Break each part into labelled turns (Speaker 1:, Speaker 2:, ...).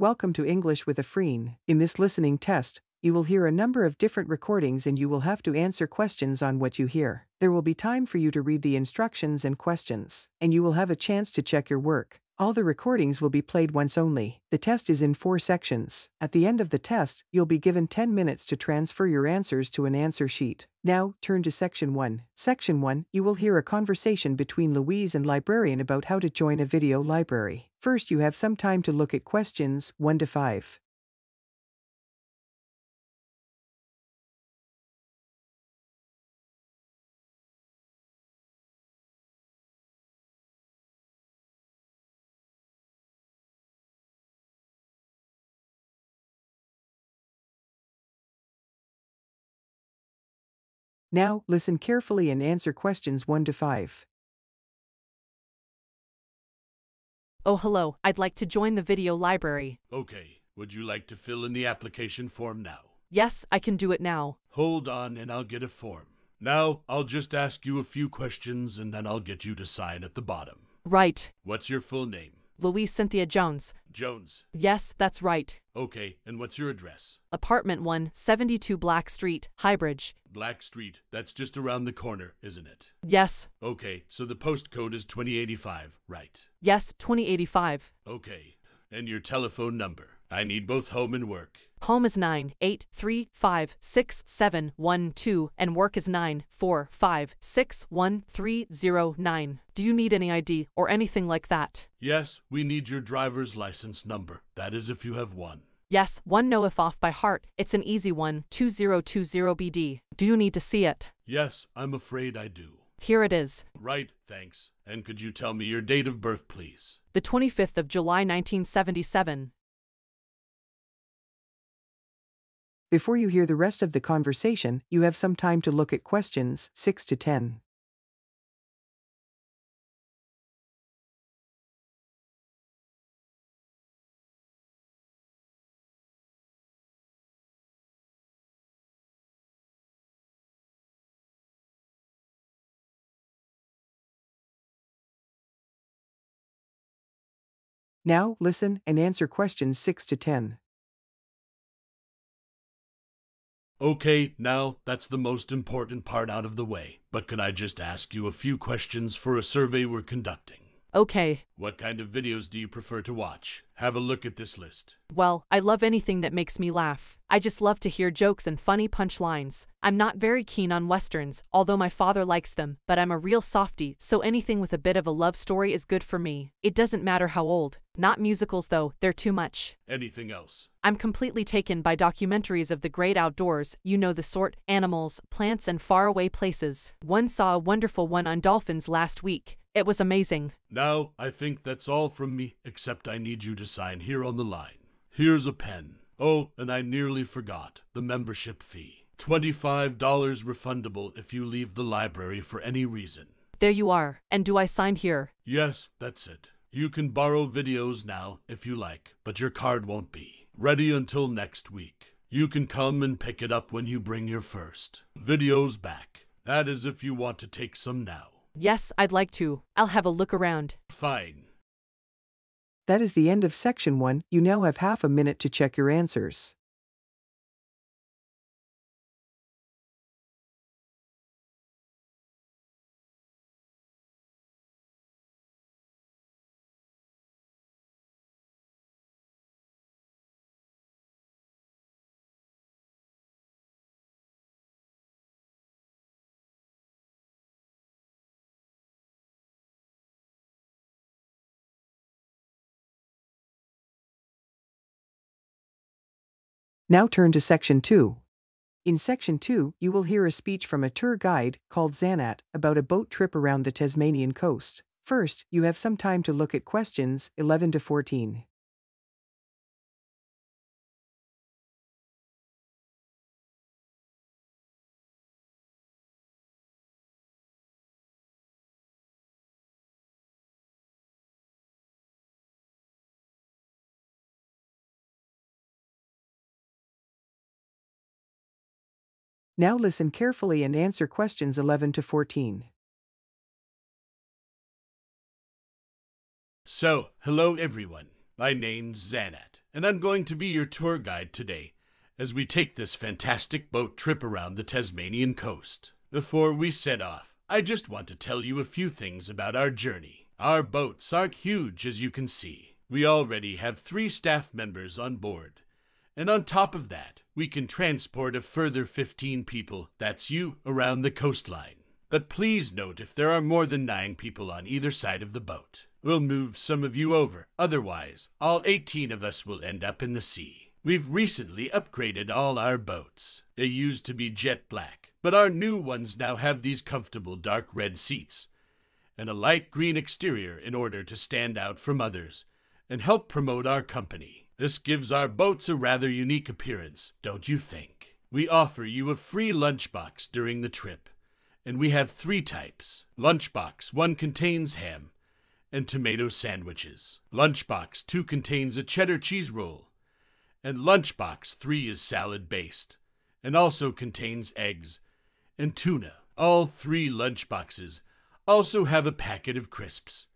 Speaker 1: Welcome to English with Afreen. In this listening test, you will hear a number of different recordings and you will have to answer questions on what you hear. There will be time for you to read the instructions and questions, and you will have a chance to check your work. All the recordings will be played once only. The test is in four sections. At the end of the test, you'll be given 10 minutes to transfer your answers to an answer sheet. Now, turn to Section 1. Section 1, you will hear a conversation between Louise and librarian about how to join a video library. First, you have some time to look at questions 1 to 5. Now, listen carefully and answer questions 1 to 5.
Speaker 2: Oh, hello, I'd like to join the video library.
Speaker 3: Okay, would you like to fill in the application form now?
Speaker 2: Yes, I can do it now.
Speaker 3: Hold on and I'll get a form. Now, I'll just ask you a few questions and then I'll get you to sign at the bottom.
Speaker 2: Right,
Speaker 3: What's your full name?
Speaker 2: Louise Cynthia Jones.
Speaker 3: Jones.
Speaker 2: Yes, that's right.
Speaker 3: Okay, and what's your address?
Speaker 2: Apartment 1, 72 Black Street, Highbridge.
Speaker 3: Black Street. That's just around the corner, isn't it?
Speaker 2: Yes,
Speaker 3: Okay, so the postcode is 2085, right?
Speaker 2: yes, 2085.
Speaker 3: Okay, and your telephone number. I need both home and work.
Speaker 2: Home is 983567112 and work is 945611309. Do you need any ID or anything like that?
Speaker 3: Yes, we need your driver's license number. That is if you have one.
Speaker 2: Yes, one know if off by heart. It's an easy one, 2020BD. Do you need to see it?
Speaker 3: Yes, I'm afraid I do.
Speaker 2: Here it is.
Speaker 3: Right, thanks. And could you tell me your date of birth, please?
Speaker 2: The 25th of July 1977.
Speaker 1: Before you hear the rest of the conversation, you have some time to look at questions 6 to 10. Now, listen and answer questions 6 to 10.
Speaker 3: Okay, now that's the most important part out of the way. But can I just ask you a few questions for a survey we're conducting?
Speaker 2: Okay,
Speaker 3: What kind of videos do you prefer to watch? Have a look at this list.
Speaker 2: well, I love anything that makes me laugh. I just love to hear jokes and funny punchlines. I'm not very keen on westerns, although my father likes them, but I'm a real softie, so anything with a bit of a love story is good for me. It doesn't matter how old. Not musicals though, they're too much.
Speaker 3: Anything else?
Speaker 2: I'm completely taken by documentaries of the great outdoors, you know the sort, animals, plants, and faraway places. One saw a wonderful one on dolphins last week. It was amazing.
Speaker 3: Now, I think that's all from me, except I need you to sign here on the line. Here's a pen. Oh, and I nearly forgot the membership fee. $25 refundable if you leave the library for any reason.
Speaker 2: There you are. And do I sign here?
Speaker 3: Yes, that's it. You can borrow videos now if you like, but your card won't be ready until next week. You can come and pick it up when you bring your first videos back. That is if you want to take some now.
Speaker 2: Yes, I'd like to. I'll have a look around.
Speaker 3: Fine.
Speaker 1: That is the end of section 1. You now have half a minute to check your answers. Now turn to section 2. In section 2, you will hear a speech from a tour guide called Zanat about a boat trip around the Tasmanian coast. First, you have some time to look at questions 11 to 14. Now listen carefully and answer questions 11 to 14.
Speaker 3: So, hello everyone. My name's Zanat, and I'm going to be your tour guide today as we take this fantastic boat trip around the Tasmanian coast. Before we set off, I just want to tell you a few things about our journey. Our boats aren't huge, as you can see. We already have three staff members on board. And on top of that, we can transport a further 15 people, that's you, around the coastline. But please note if there are more than nine people on either side of the boat. We'll move some of you over, otherwise, all 18 of us will end up in the sea. We've recently upgraded all our boats. They used to be jet black, but our new ones now have these comfortable dark red seats and a light green exterior in order to stand out from others and help promote our company. This gives our boats a rather unique appearance, don't you think? We offer you a free lunchbox during the trip, and we have three types. Lunchbox 1 contains ham and tomato sandwiches. Lunchbox 2 contains a cheddar cheese roll and Lunchbox 3 is salad based and also contains eggs and tuna. All three lunchboxes also have a packet of crisps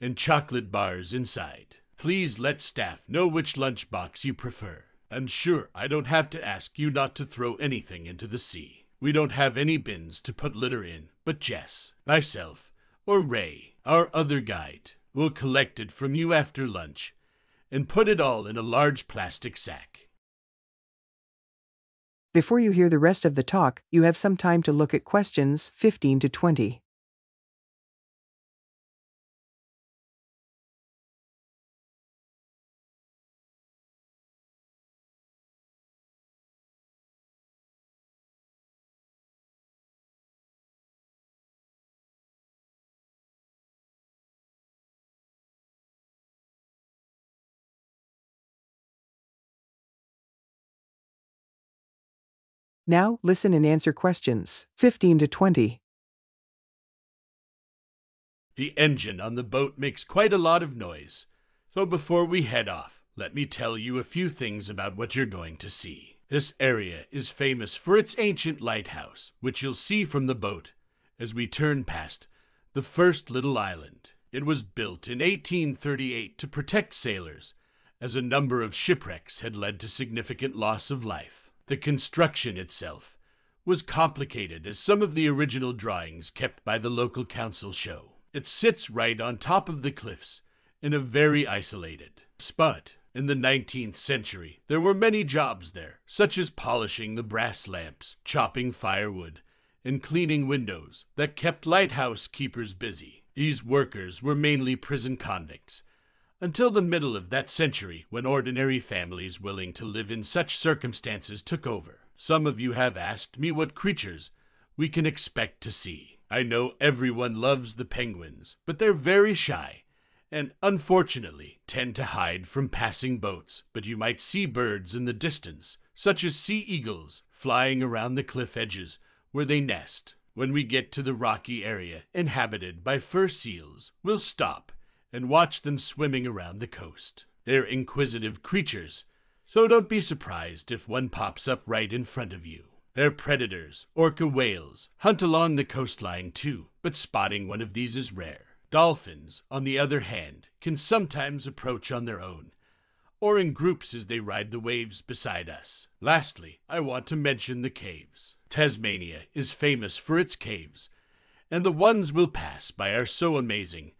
Speaker 3: and chocolate bars inside. Please let staff know which lunchbox you prefer. I'm sure I don't have to ask you not to throw anything into the sea. We don't have any bins to put litter in, but Jess, myself, or Ray, our other guide, will collect it from you after lunch and put it all in a large plastic sack.
Speaker 1: Before you hear the rest of the talk, you have some time to look at questions 15 to 20. Now, listen and answer questions 15 to 20.
Speaker 3: The engine on the boat makes quite a lot of noise. So before we head off, let me tell you a few things about what you're going to see. This area is famous for its ancient lighthouse, which you'll see from the boat as we turn past the first little island. It was built in 1838 to protect sailors, as a number of shipwrecks had led to significant loss of life. The construction itself was complicated as some of the original drawings kept by the local council show. It sits right on top of the cliffs in a very isolated spot. In the 19th century, there were many jobs there, such as polishing the brass lamps, chopping firewood, and cleaning windows that kept lighthouse keepers busy. These workers were mainly prison convicts, until the middle of that century when ordinary families willing to live in such circumstances took over. Some of you have asked me what creatures we can expect to see. I know everyone loves the penguins, but they're very shy and unfortunately tend to hide from passing boats. But you might see birds in the distance, such as sea eagles, flying around the cliff edges where they nest. When we get to the rocky area inhabited by fur seals, we'll stop and watch them swimming around the coast. They're inquisitive creatures, so don't be surprised if one pops up right in front of you. They're predators. Orca whales hunt along the coastline too, but spotting one of these is rare. Dolphins, on the other hand, can sometimes approach on their own, or in groups as they ride the waves beside us. Lastly, I want to mention the caves. Tasmania is famous for its caves, and the ones we'll pass by are so amazing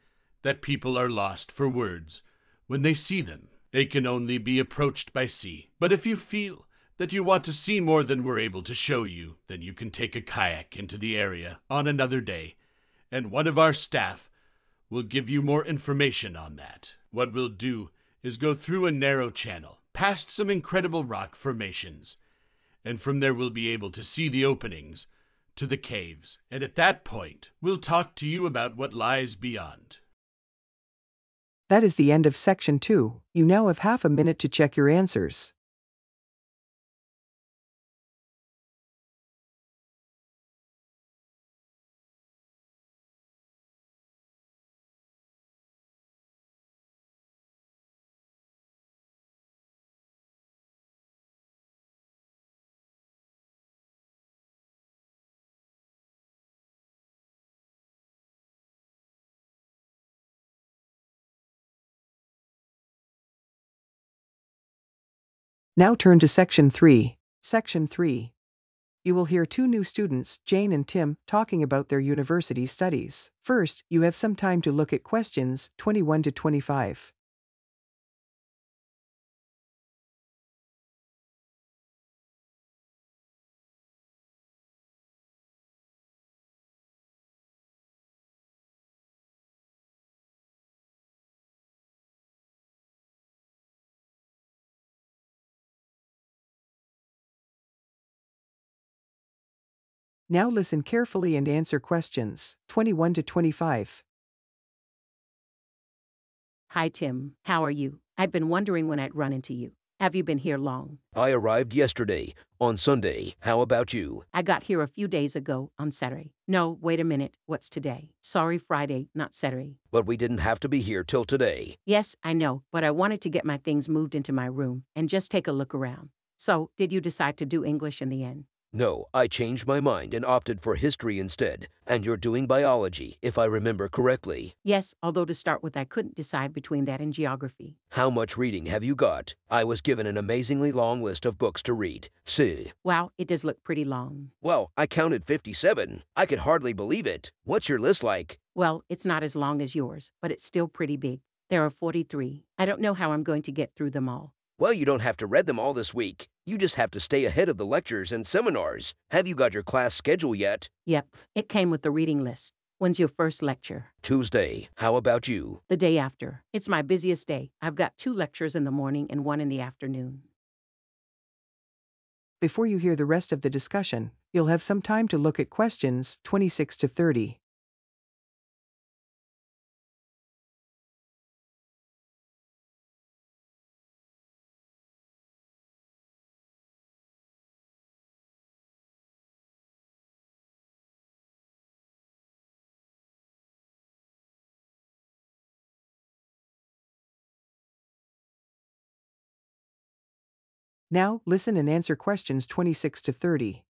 Speaker 3: that people are lost for words when they see them. They can only be approached by sea. But if you feel that you want to see more than we're able to show you, then you can take a kayak into the area on another day, and one of our staff will give you more information on that. What we'll do is go through a narrow channel, past some incredible rock formations, and from there we'll be able to see the openings to the caves, and at that point we'll talk to you about what lies beyond.
Speaker 1: That is the end of section 2. You now have half a minute to check your answers. Now turn to Section 3. Section 3. You will hear two new students, Jane and Tim, talking about their university studies. First, you have some time to look at questions 21 to 25. Now listen carefully and answer questions 21 to 25.
Speaker 4: Hi, Tim. How are you? I've been wondering when I'd run into you. Have you been here long?
Speaker 5: I arrived yesterday, on Sunday. How about you?
Speaker 4: I got here a few days ago on Saturday. No, wait a minute. What's today? Sorry, Friday, not Saturday.
Speaker 5: But we didn't have to be here till today.
Speaker 4: Yes, I know, but I wanted to get my things moved into my room and just take a look around. So, did you decide to do English in the end?
Speaker 5: No, I changed my mind and opted for history instead. And you're doing biology, if I remember correctly.
Speaker 4: Yes, although to start with, I couldn't decide between that and geography.
Speaker 5: How much reading have you got? I was given an amazingly long list of books to read. See.
Speaker 4: Wow, it does look pretty long.
Speaker 5: Well, I counted 57. I could hardly believe it. What's your list like?
Speaker 4: Well, it's not as long as yours, but it's still pretty big. There are 43. I don't know how I'm going to get through them all.
Speaker 5: Well, you don't have to read them all this week. You just have to stay ahead of the lectures and seminars. Have you got your class schedule yet?
Speaker 4: Yep, it came with the reading list. When's your first lecture?
Speaker 5: Tuesday. How about you?
Speaker 4: The day after. It's my busiest day. I've got two lectures in the morning and one in the afternoon.
Speaker 1: Before you hear the rest of the discussion, you'll have some time to look at questions 26 to 30. Now, listen and answer questions 26 to 30.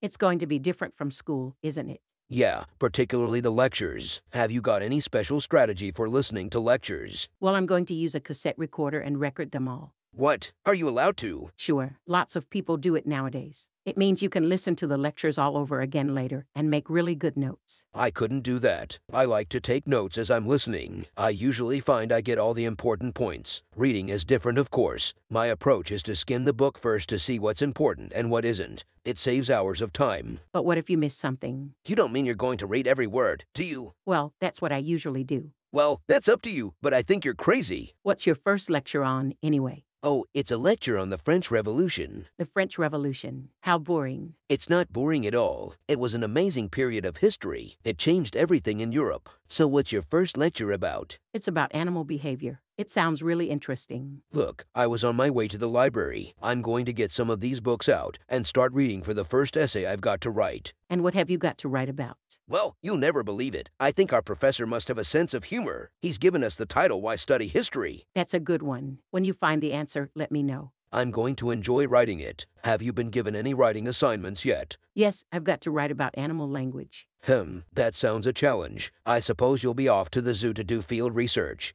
Speaker 4: It's going to be different from school, isn't it?
Speaker 5: Yeah, particularly the lectures. Have you got any special strategy for listening to lectures?
Speaker 4: Well, I'm going to use a cassette recorder and record them all.
Speaker 5: What? Are you allowed to?
Speaker 4: Sure, lots of people do it nowadays. It means you can listen to the lectures all over again later and make really good notes.
Speaker 5: I couldn't do that. I like to take notes as I'm listening. I usually find I get all the important points. Reading is different, of course. My approach is to skim the book first to see what's important and what isn't. It saves hours of time.
Speaker 4: But what if you miss something?
Speaker 5: You don't mean you're going to read every word, do you?
Speaker 4: Well, that's what I usually do.
Speaker 5: Well, that's up to you, but I think you're crazy.
Speaker 4: What's your first lecture on, anyway?
Speaker 5: Oh, it's a lecture on the French Revolution.
Speaker 4: The French Revolution. How boring.
Speaker 5: It's not boring at all. It was an amazing period of history. It changed everything in Europe. So what's your first lecture about?
Speaker 4: It's about animal behavior. It sounds really interesting.
Speaker 5: Look, I was on my way to the library. I'm going to get some of these books out and start reading for the first essay I've got to write.
Speaker 4: And what have you got to write about?
Speaker 5: Well, you'll never believe it. I think our professor must have a sense of humor. He's given us the title Why Study History.
Speaker 4: That's a good one. When you find the answer, let me know.
Speaker 5: I'm going to enjoy writing it. Have you been given any writing assignments yet?
Speaker 4: Yes, I've got to write about animal language.
Speaker 5: Hmm, that sounds a challenge. I suppose you'll be off to the zoo to do field research.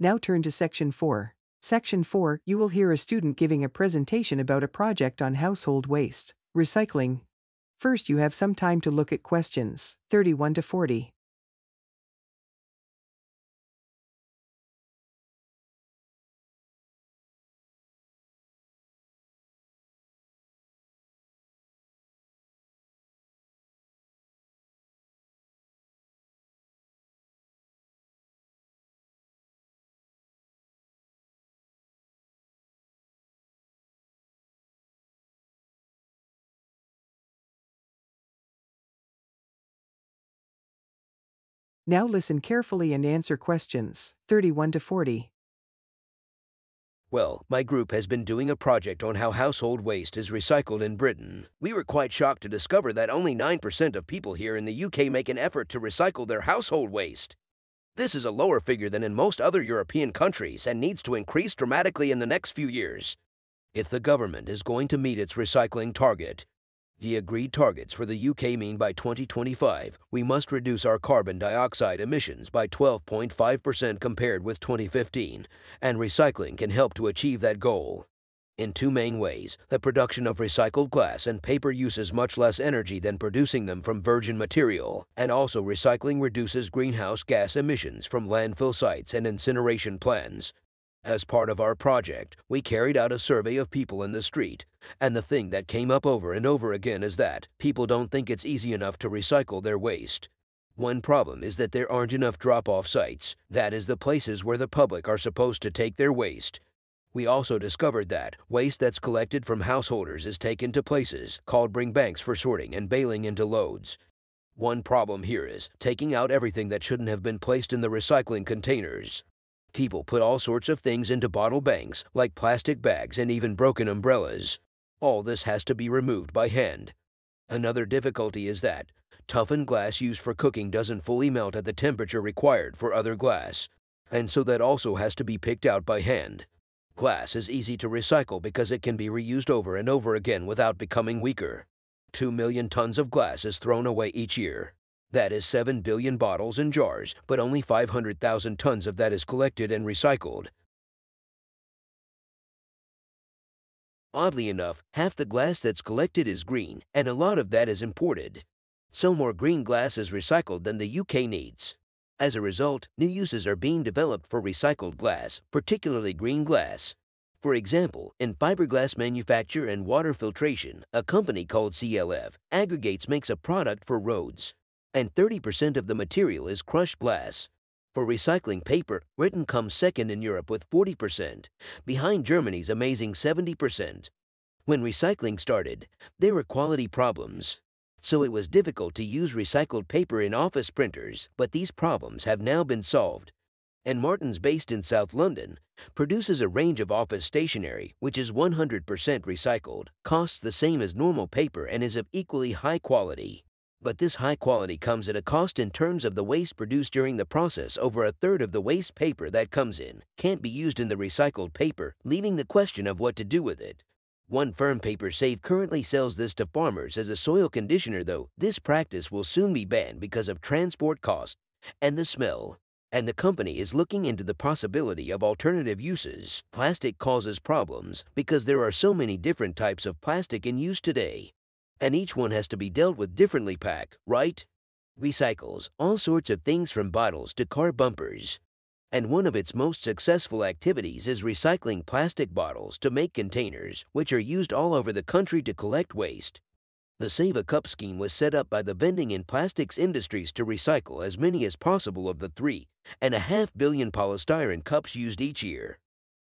Speaker 1: Now turn to section 4. Section 4, you will hear a student giving a presentation about a project on household waste, recycling. First, you have some time to look at questions 31 to 40. Now listen carefully and answer questions 31 to 40.
Speaker 5: Well, my group has been doing a project on how household waste is recycled in Britain. We were quite shocked to discover that only 9% of people here in the UK make an effort to recycle their household waste. This is a lower figure than in most other European countries and needs to increase dramatically in the next few years. If the government is going to meet its recycling target, the agreed targets for the UK mean by 2025 we must reduce our carbon dioxide emissions by 12.5% compared with 2015, and recycling can help to achieve that goal. In two main ways, the production of recycled glass and paper uses much less energy than producing them from virgin material, and also recycling reduces greenhouse gas emissions from landfill sites and incineration plants, as part of our project, we carried out a survey of people in the street, and the thing that came up over and over again is that people don't think it's easy enough to recycle their waste. One problem is that there aren't enough drop-off sites, that is the places where the public are supposed to take their waste. We also discovered that waste that's collected from householders is taken to places called bring banks for sorting and baling into loads. One problem here is taking out everything that shouldn't have been placed in the recycling containers. People put all sorts of things into bottle banks, like plastic bags and even broken umbrellas. All this has to be removed by hand. Another difficulty is that toughened glass used for cooking doesn't fully melt at the temperature required for other glass, and so that also has to be picked out by hand. Glass is easy to recycle because it can be reused over and over again without becoming weaker. Two million tons of glass is thrown away each year. That is 7 billion bottles and jars, but only 500,000 tons of that is collected and recycled. Oddly enough, half the glass that's collected is green, and a lot of that is imported. So more green glass is recycled than the UK needs. As a result, new uses are being developed for recycled glass, particularly green glass. For example, in fiberglass manufacture and water filtration, a company called CLF Aggregates makes a product for roads and 30% of the material is crushed glass. For recycling paper, Britain comes second in Europe with 40%, behind Germany's amazing 70%. When recycling started, there were quality problems. So it was difficult to use recycled paper in office printers, but these problems have now been solved. And Martin's, based in South London, produces a range of office stationery which is 100% recycled, costs the same as normal paper, and is of equally high quality. But this high quality comes at a cost in terms of the waste produced during the process. Over a third of the waste paper that comes in can't be used in the recycled paper, leaving the question of what to do with it. One firm Paper Safe currently sells this to farmers as a soil conditioner, though this practice will soon be banned because of transport costs and the smell. And the company is looking into the possibility of alternative uses. Plastic causes problems because there are so many different types of plastic in use today and each one has to be dealt with differently pack, right? Recycles all sorts of things from bottles to car bumpers. And one of its most successful activities is recycling plastic bottles to make containers, which are used all over the country to collect waste. The Save a Cup scheme was set up by the vending and plastics industries to recycle as many as possible of the three and a half billion polystyrene cups used each year.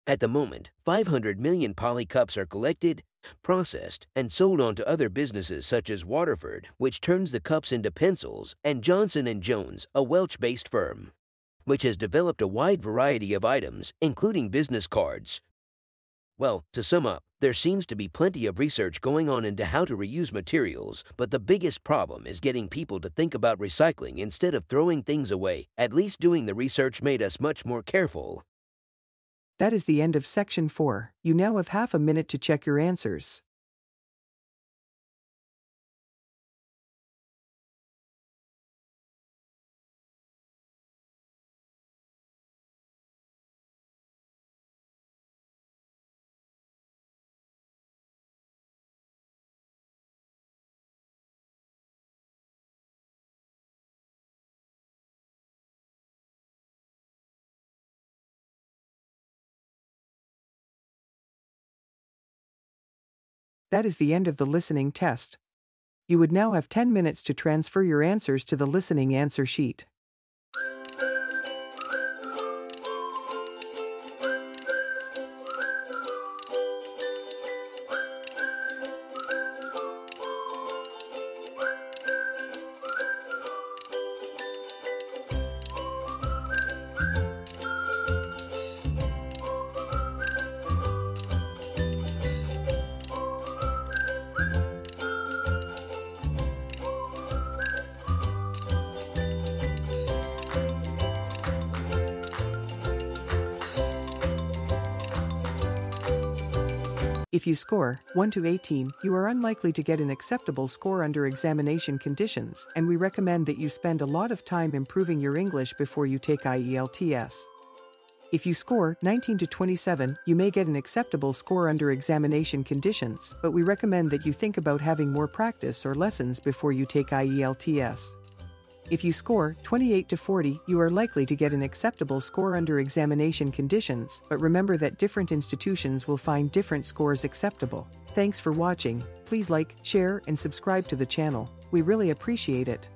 Speaker 5: At the moment, 500 million poly cups are collected, processed, and sold on to other businesses such as Waterford, which turns the cups into pencils, and Johnson & Jones, a Welsh-based firm, which has developed a wide variety of items, including business cards. Well, to sum up, there seems to be plenty of research going on into how to reuse materials, but the biggest problem is getting people to think about recycling instead of throwing things away. At least doing the research made us much more careful.
Speaker 1: That is the end of section 4. You now have half a minute to check your answers. That is the end of the listening test. You would now have 10 minutes to transfer your answers to the listening answer sheet. If you score 1 to 18, you are unlikely to get an acceptable score under examination conditions, and we recommend that you spend a lot of time improving your English before you take IELTS. If you score 19 to 27, you may get an acceptable score under examination conditions, but we recommend that you think about having more practice or lessons before you take IELTS. If you score 28 to 40, you are likely to get an acceptable score under examination conditions, but remember that different institutions will find different scores acceptable. Thanks for watching. Please like, share, and subscribe to the channel. We really appreciate it.